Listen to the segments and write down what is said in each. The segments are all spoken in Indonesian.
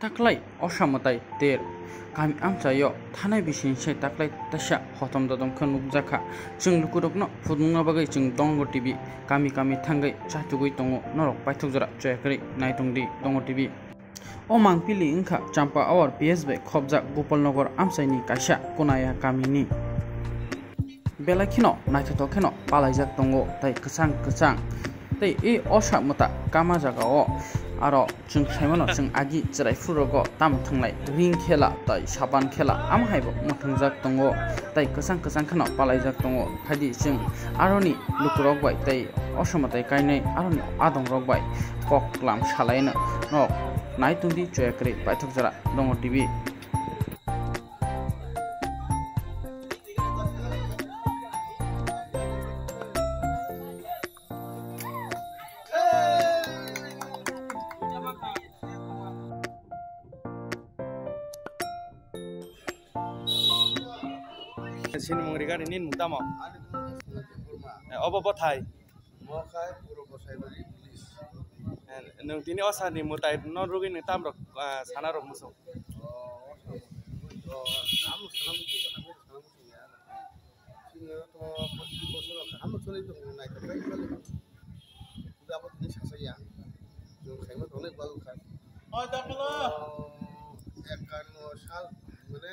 taklay oshamatay der kami amsayo thanai bisin se taklay tasya hotom dodom khan nukjaka chung lukurokno phudungna bagai chung dongo tv kami kami thangai chatugui tongo norok paithuk jara chayakari naitongdi dongo tv o mangpili ingkha champa awar psb khobjak gopalnogor amsaini kaisa konaya kamini বেলাখিনো নাইথতখেনো পালাইজাক দঙ্গ তাই কসাং কসাং তাই এই অসামতা কামা জাগাও aro chung khaimano chung agi chirai furogo tam thanglai ring khela tai saban khela am haibo muthungjak tongo tai kwchang kwchang khano palaijak tongo khadi chung aroni lukurok bai tai osamatai kainai aroni adong rok bai kok lam salaina no naitundi choyakri paithok jara dongo tv sini mengerikan ini mutama. Apa apa Thai? Nung tini osa ni mutai non rugi ni tam rok sana rok musuh. অনেক ভালো খায় এক সাল মানে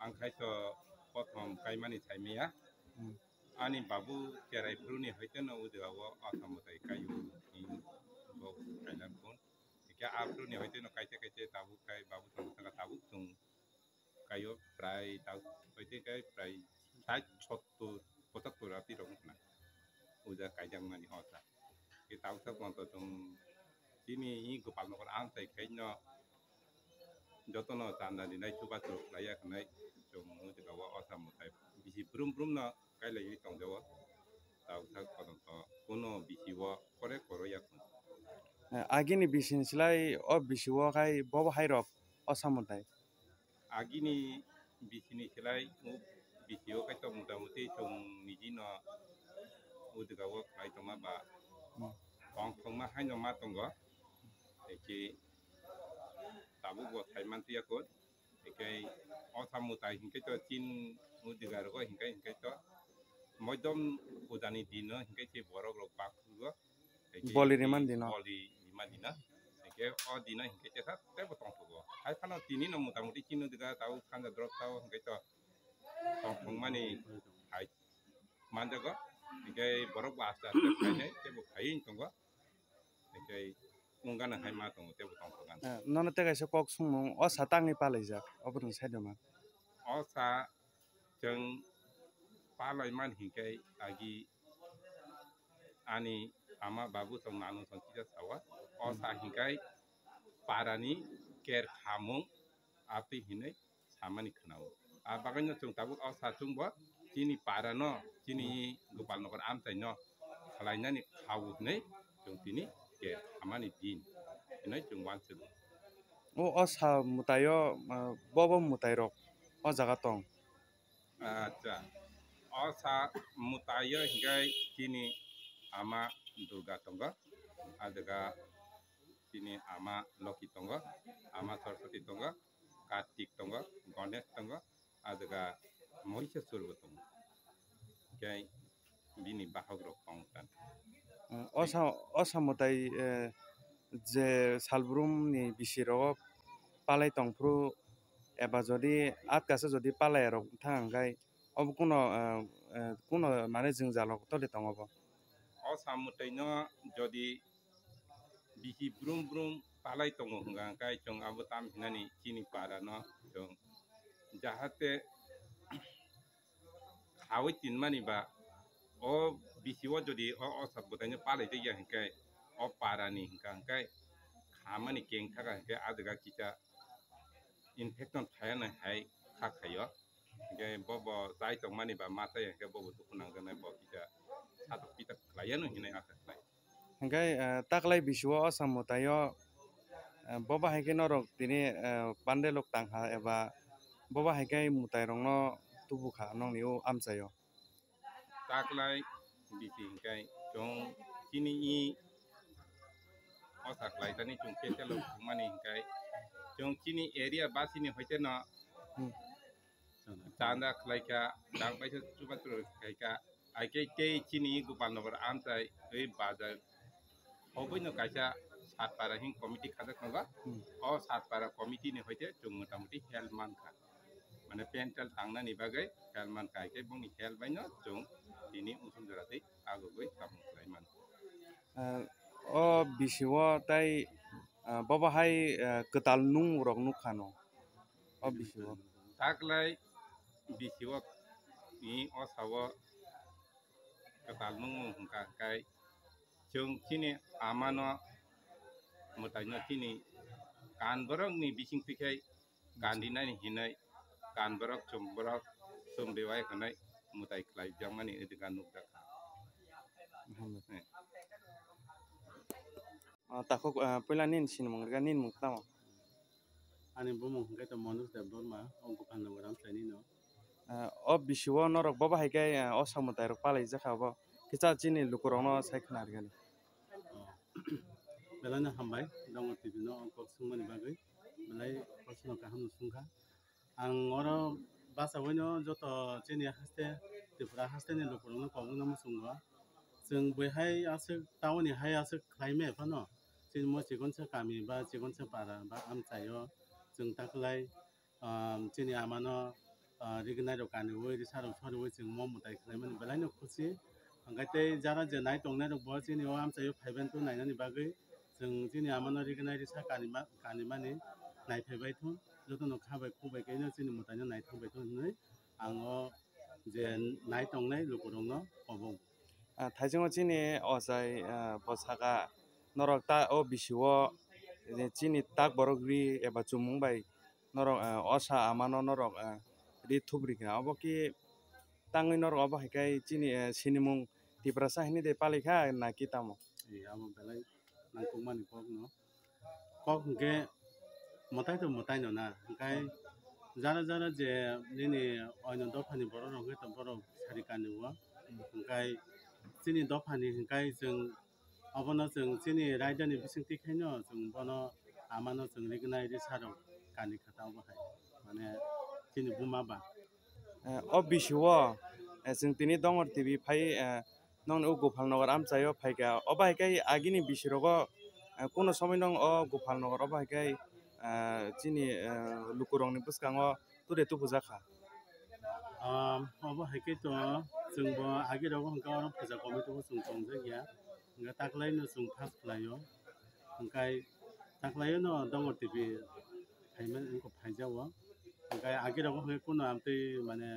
i osa mutai kai mani hingkai to ang kai to prothom kai mani thaimia ani babu kerai pruni hoite no udiga wo osa mutai kai i bo kailan pun ike apruni hoite no kaite kaite tabu kai babu tong taka tabu tung kayo prai tau hoite kai prai sai chotto potatto rati rong na udah kajang mani osa kita usah konto tung sini i gopal nokor ang tai chung mu de gawa osa mu tai bisi brum brum na kai lai ri tong jawa ta usah konto to kuno bisi wa kore koro ya kun agi ni bisin silai o bisi wo kai bobo hai rok অসা মতাই agini bisi ni selai u bisi wa kai to muta muti chung niji no u de gawa kai to ma ba tabu go thai man tia ko ekai osa mutai hingkai to chin u digar go hingkai hingkai to moidom udani dino hingkai che borok rok pak go Boli riman dino. boli riman dino ekai o dino hingkai che sat te botong to go hai khano tini no mutamuti chinu diga tau khanda drop tau hingkai to tong mani hai manja go ekai borok ba asta kai nei te bo kai tong go ekai kungana hai ma tongo tebo tong kungan nono tega se kok sung o sa tang ni palai jak obun sai de ma jeng palai man hingkai agi ani ama babu tong nanu tong kita sawa o sa hingkai parani ker khamung api sama samani khnau a jeng chung tabu o sa chung bo chini parano chini gopal nokon am tai no khalainani khawut nei chung tini ke amani din ina chung wan se o oh, osa mutayo bobo mutairo o jagatong acha. Osa mutayo hingai kini ama durga tongga adaga kini ama loki tongga ama saraswati tongga kartik tongga ganesh tongga adaga mahishasur tongga kai bini bahag rok অ সা অ সা মুতাই যে সালব্রুম নি বিসিরক পালাই টংফ্রু এবা যদি আট কাছে যদি পালাই রক থাঙ্গাই অব কোন কোন মানে जों জালক তলে টংব Osa mutainya jadi bihi brum brum palai tongo hingga kai o bisiwa jodi o o sabutanya pale itu ya hingkai o para ni parani hingkai kama ni keng taka hingkai adaga kita infection taya na hai kakayo hingkai bobo tai tong mani ba mata ya hingkai bobo tukunang na bo kita satu pita klayanu hinai akaklai eh, taklay bisi wo o samutayo eh, boba haike norok tini eh, pande lok tangha eba boba haike mutai rongno tubuka nong niu amsayo taklai biting kai chong chini i o saklai tani chong ke chalo mani kai chong chini area basi ni hoite na chanda khlai ka dang pai chuba tro kai ka ake ke chini gopal nagar am tai ei bazar হবই না কাইসা সাতপাড়া হিং কমিটি খাদক নগা অ সাতপাড়া কমিটি নি হইতে চং মোটামুটি হেল মান খা মানে পেন্টাল থাংনা নিবাগে হেল মান খাইকে বং হেল বাইন চং ini unsur jarate gue kamu sulaiman. Eh, oh bisiwo tay eh, bapak hai eh, ketal nung rok nu Oh o Tak lay bisiwo ini oh sawa ketal nung hungka kai. Jong kini amano mutanya kini kan berang nih bising pikai kan dinai hinai. Kan berak cum borok sum dewai kanai mutai klai jamani edikan nukda tako pela nin sin mong ga nin mong tamo ani bumung hingkai to manus da borma ongko phanna waram saini no. O samutai rok palai jakha bo. Kicha chini lukurok no saikna argani belana hambai dong tv no ongko sungmani bagai basa wenyo joto chini haste tipura haste ni lokurung na kong na musungo jeng boi hai asuk tao ni hai asuk klaime pano jin mo chigon cha kami ba chigon cha para ba am chayo jeng taklai chini amano rignai dokani woi risaro chori woi jeng mo mutai klaime ni belai no khusi angate jara je nai tongnai dok bo chini o am chayo phaiben tu nai na ni bagai jeng chini amano rignai risa kanima kanima ni nai phaibai thun जतन खाबाय खुबायखायनो जोंनि मुतायनो नायथांबायथ' होननानै आङो जे नाय दंनाय लुगुरंनो अबं थाइजोंआव चिनि अजाय बसागा नरक ता ओ बिसिओ चिनि ताक borok ri eba chumung bai norok osa amano norok ri thubrika obo ki tangui norok obo haikai chini sinimung tiprasa hini de palikha na ki tamo amo belai nangkuk mani kok no kok hingke motai to motai no na hingkai jara jara je nini oino dofani borok rok to borok sari kanuwa hingkai chini dofani hingkai जों अबनो जों chini रायजोनि बिसिंथिखायनो जों बनो आमानो जों रिगनाय रि सारो कानि खोथाव बाहाय माने chini बुमाबा o bisio जों tini dongor tv phai nong o chini lukurong ni buskango tu de tu puja kha um obo heke to chung bo age ro hong ka ro puja ko mi to chung chung je ya nga taklai no chung phas playo kai taklai no dongor tibi phaima ko phaija wa kai age ro hong ko no amte mane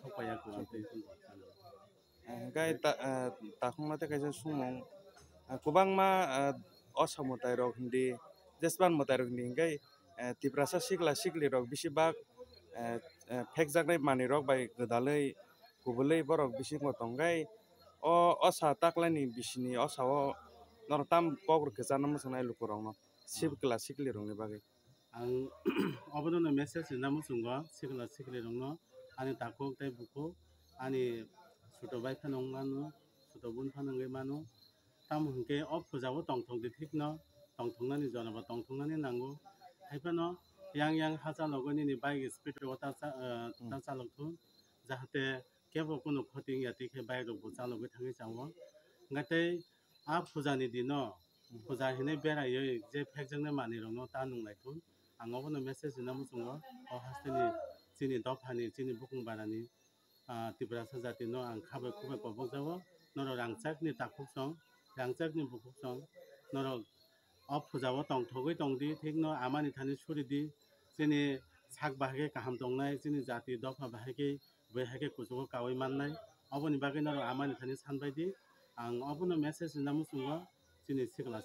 sokaya ko amte chung gai takhung mate kaisa sumong kubang ma rồi rok đi. hingkai tiprasa sikla sikli rok bisibak phekjaknai manui rok bai godaloi kubului borok bisingo tongkai o osa taklaini bisini osao noro tam kok kwchana muchungnai lukurok no sikla sikli rokni bagui आं अबदनो मेसेज नामो सुंग सिखला सिखले रंनो आनि ताको तै बुको आनि सुतो बाय फानंग मानु सुतो बुन फानंगे मानु ताम हंके अ फुजाबो तंथं दि ठीक न 동통난이 전화 봐 동통난이 난고 하여간 어 양양 하자 로그니니 바이 스피드 오다 사어다 살로토 자한테 개보 군노 코팅 야 티케 바이로 부자로 그 당이 장어 그때 아 부자니 디노 부자히네 베라 여제 팩정네 많이 로노 따는 라이토 안고는 메시지 너무 좋아 어 하스테니 진이 더파니 진이 부궁 바라니 아 디브라서 자티노 안 카베 쿠베 고보자고 너로 랑착니 딱 북성 랑착니 북북성 너로 অ ফুজাব টং থগৈ টং দি ঠিক ন আমাৰ নিথানি চুৰি দি যেনে চাক বাহেকে কাহাম টং নাই যেনে জাতি দফা বাহেকেই বৈহাকে কুচুকো কাৱৈ মান নাই অবনি বাগে নাৰু আমাৰ নিথানি চানবাই দি আং অবনো মেছেজ নামো চুঙ্গ যেনে চিকলা